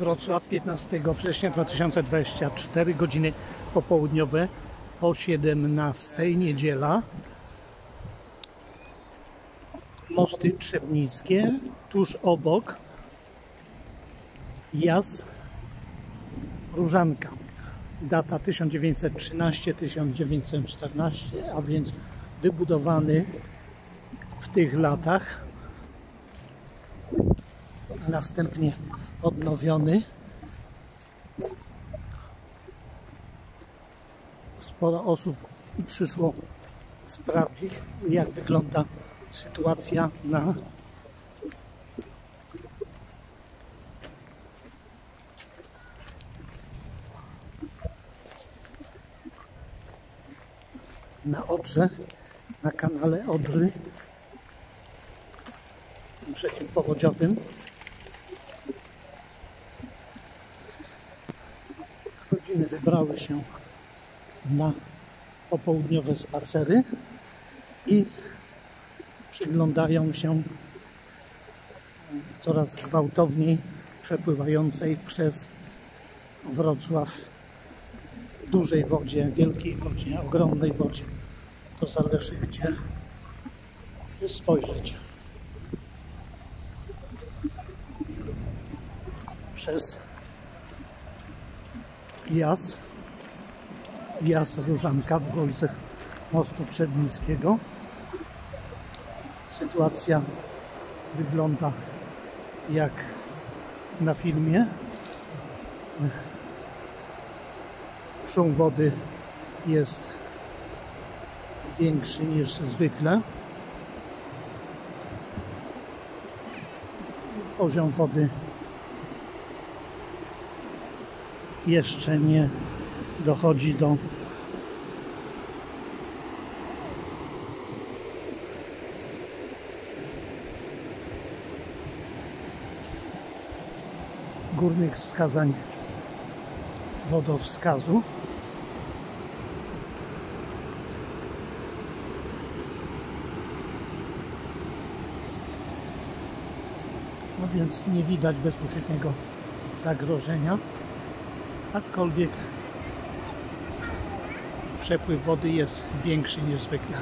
Wrocław 15 września 2024 godziny popołudniowe po 17 niedziela. Mosty Trzebnickie tuż obok. Jas Różanka. Data 1913-1914 a więc wybudowany w tych latach. Następnie odnowiony. Sporo osób przyszło sprawdzić, jak wygląda sytuacja na na Odrze, na kanale Odry przeciwpowodziowym. Rodziny wybrały się na popołudniowe spacery i przyglądają się coraz gwałtowniej przepływającej przez Wrocław dużej wodzie, wielkiej wodzie, ogromnej wodzie. To zależy gdzie spojrzeć. Przez Jas, Jas Różanka w okolicach mostu Przedmińskiego. Sytuacja wygląda jak na filmie. Szum wody jest większy niż zwykle. Poziom wody jeszcze nie dochodzi do górnych wskazań wodowskazu. No więc nie widać bezpośredniego zagrożenia, aczkolwiek przepływ wody jest większy niż zwykle.